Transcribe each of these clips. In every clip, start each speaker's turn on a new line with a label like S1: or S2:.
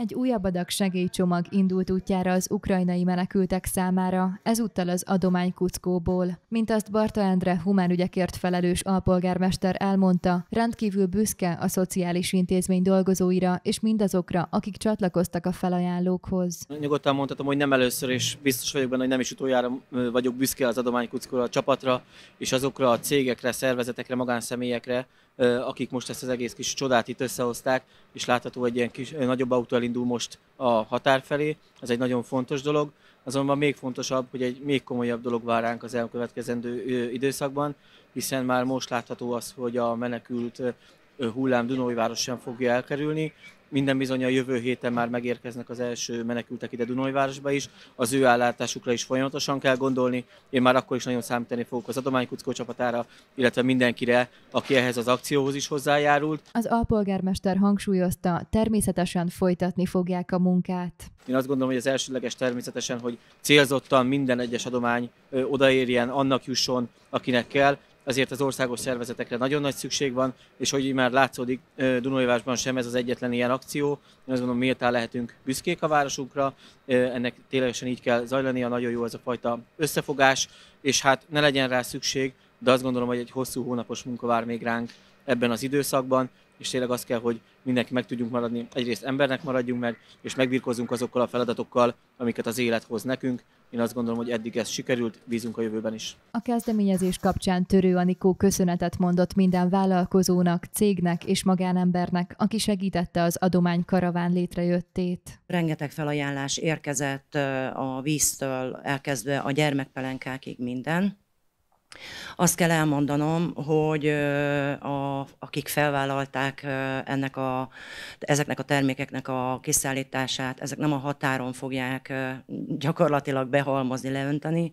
S1: Egy újabb adag segélycsomag indult útjára az ukrajnai menekültek számára, ezúttal az adomány Kuckóból. Mint azt Barta Endre humánügyekért felelős alpolgármester elmondta, rendkívül büszke a szociális intézmény dolgozóira és mindazokra, akik csatlakoztak a felajánlókhoz.
S2: Nyugodtan mondhatom, hogy nem először, és biztos vagyok benne, hogy nem is utoljára vagyok büszke az adomány Kuckóra, a csapatra, és azokra a cégekre, szervezetekre, magánszemélyekre, akik most ezt az egész kis csodát itt összehozták, és látható, hogy ilyen kis, nagyobb autó elindul most a határ felé, ez egy nagyon fontos dolog. Azonban még fontosabb, hogy egy még komolyabb dolog vár ránk az elkövetkezendő időszakban, hiszen már most látható az, hogy a menekült hullám Dunóiváros sem fogja elkerülni, minden bizony a jövő héten már megérkeznek az első menekültek ide Dunajvárosba is, az ő állátásukra is folyamatosan kell gondolni. Én már akkor is nagyon számítani fogok az adománykuckó csapatára, illetve mindenkire, aki ehhez az akcióhoz is hozzájárult.
S1: Az alpolgármester hangsúlyozta, természetesen folytatni fogják a munkát.
S2: Én azt gondolom, hogy az elsőleges természetesen, hogy célzottan minden egyes adomány odaérjen, annak jusson, akinek kell, ezért az országos szervezetekre nagyon nagy szükség van, és hogy már látszódik Dunajvásban sem ez az egyetlen ilyen akció, én azt gondolom méltán lehetünk büszkék a városunkra, ennek ténylegesen így kell zajlania, nagyon jó ez a fajta összefogás, és hát ne legyen rá szükség, de azt gondolom, hogy egy hosszú hónapos munka vár még ránk ebben az időszakban, és tényleg az kell, hogy mindenki meg tudjunk maradni, egyrészt embernek maradjunk meg, és megbirkozunk azokkal a feladatokkal, amiket az élet hoz nekünk. Én azt gondolom, hogy eddig ez sikerült, bízunk a jövőben is.
S1: A kezdeményezés kapcsán Törő Anikó köszönetet mondott minden vállalkozónak, cégnek és magánembernek, aki segítette az adomány karaván létrejöttét.
S3: Rengeteg felajánlás érkezett a víztől elkezdve a gyermekpelenkákig minden azt kell elmondanom, hogy a, akik felvállalták ennek a, ezeknek a termékeknek a kiszállítását, ezek nem a határon fogják gyakorlatilag behalmozni, leönteni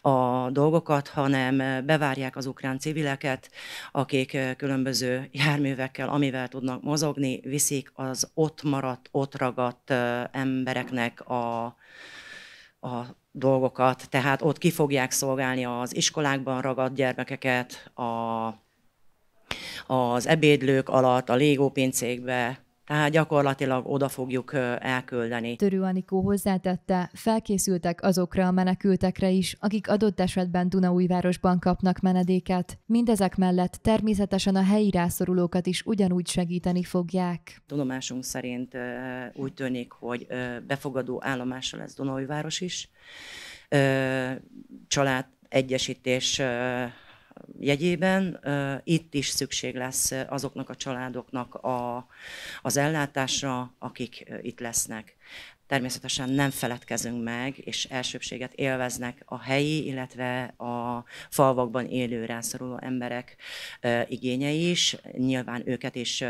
S3: a dolgokat, hanem bevárják az ukrán civileket, akik különböző járművekkel, amivel tudnak mozogni, viszik az ott maradt, ott ragadt embereknek a, a dolgokat, tehát ott ki fogják szolgálni az iskolákban ragadt gyermekeket, a, az ebédlők alatt, a légópincékbe, tehát gyakorlatilag oda fogjuk elküldeni.
S1: Törő Anikó hozzátette, felkészültek azokra a menekültekre is, akik adott esetben Dunaújvárosban kapnak menedéket. Mindezek mellett természetesen a helyi rászorulókat is ugyanúgy segíteni fogják.
S3: Tudomásunk szerint úgy tűnik, hogy befogadó állomással lesz Dunaújváros is. Család egyesítés jegyében itt is szükség lesz azoknak a családoknak a, az ellátásra, akik itt lesznek. Természetesen nem feledkezünk meg, és elsőbséget élveznek a helyi, illetve a falvakban élő rászoruló emberek igényei is. Nyilván őket is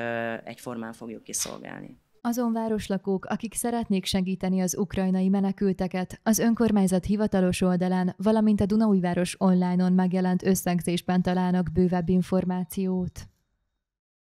S3: egyformán fogjuk kiszolgálni.
S1: Azon városlakók, akik szeretnék segíteni az ukrajnai menekülteket, az önkormányzat hivatalos oldalán, valamint a Dunaújváros online-on megjelent összegzésben találnak bővebb információt.